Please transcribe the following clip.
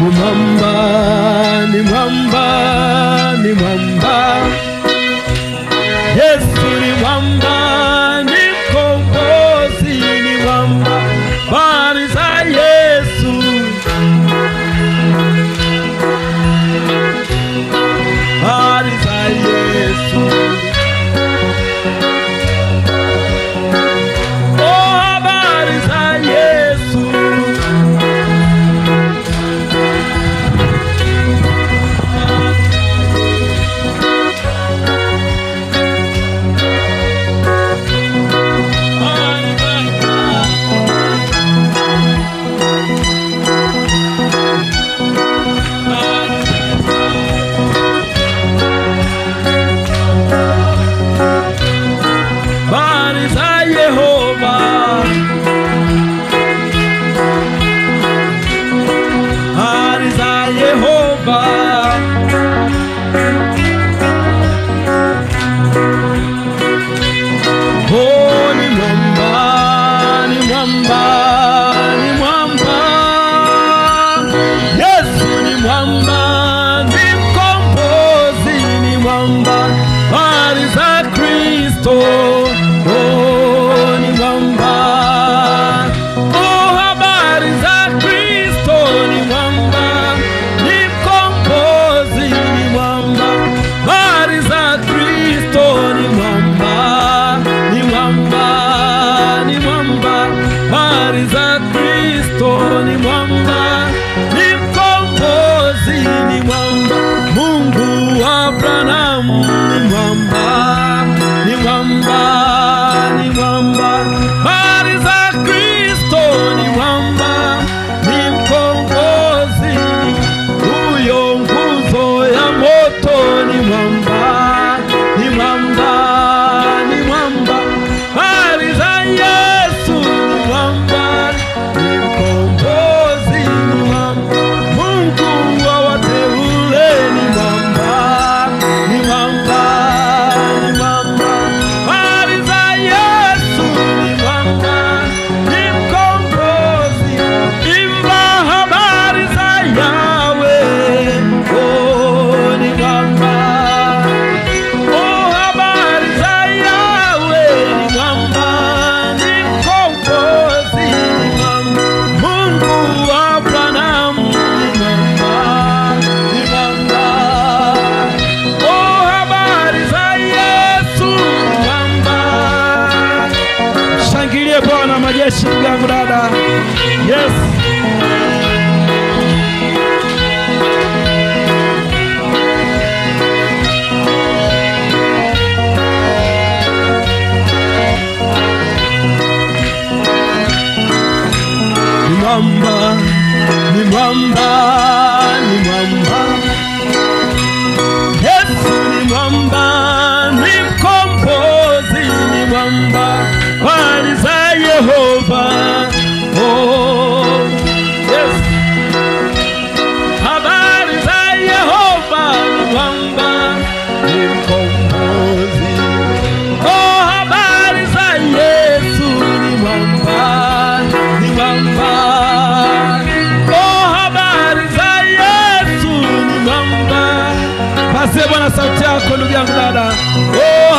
Ni nimamba, nimamba, yes. pastor. Yes. Mama, Mama. sauti yako ndugu yangu dada oh.